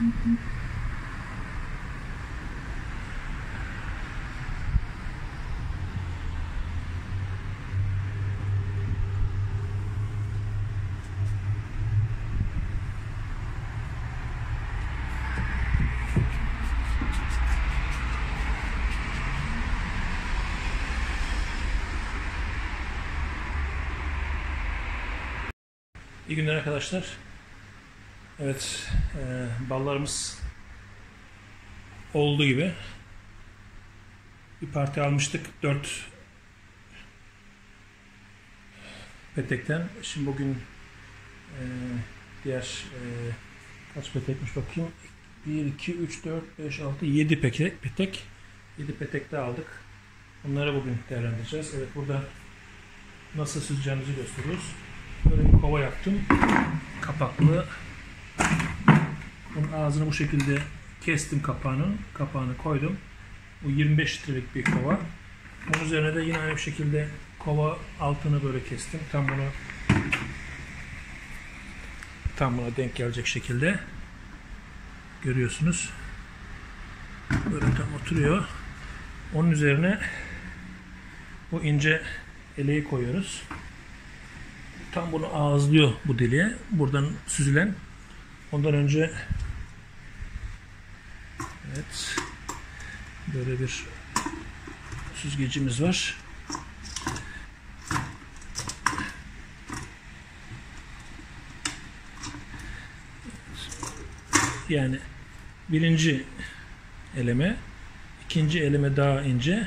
İyi günler arkadaşlar. Evet, e, ballarımız olduğu gibi bir parti almıştık. 4 petekten. Şimdi bugün e, diğer e, kaç petekmiş bakayım. 1, 2, 3, 4, 5, 6, 7 petek. petek. 7 petek de aldık. Bunları bugün değerlendireceğiz. Evet burada nasıl süzeceğimizi gösteriyoruz. Böyle bir kova yaptım. Kapaklı. Bunun ağzını bu şekilde kestim kapağının. Kapağını koydum. Bu 25 litrelik bir kova. Bunun üzerine de yine aynı bir şekilde kova altını böyle kestim. Tam bunu tam buna denk gelecek şekilde görüyorsunuz. Böyle tam oturuyor. Onun üzerine bu ince eleği koyuyoruz tam bunu ağızlıyor bu deliğe. Buradan süzülen. Ondan önce evet böyle bir süzgecimiz var. Yani birinci eleme, ikinci eleme daha ince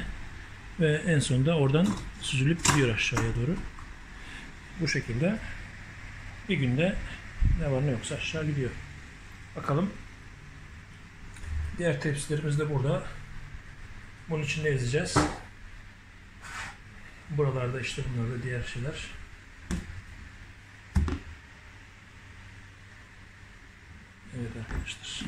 ve en sonunda oradan süzülüp gidiyor aşağıya doğru. Bu şekilde bir günde ne var ne yoksa aşağı gidiyor. Bakalım. Diğer tepsilerimiz de burada. Bunun içinde ezeceğiz. Buralarda işte bunlar da diğer şeyler. Evet arkadaşlar.